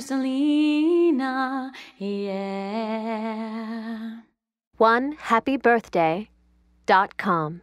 Selena, yeah. One happy birthday dot com.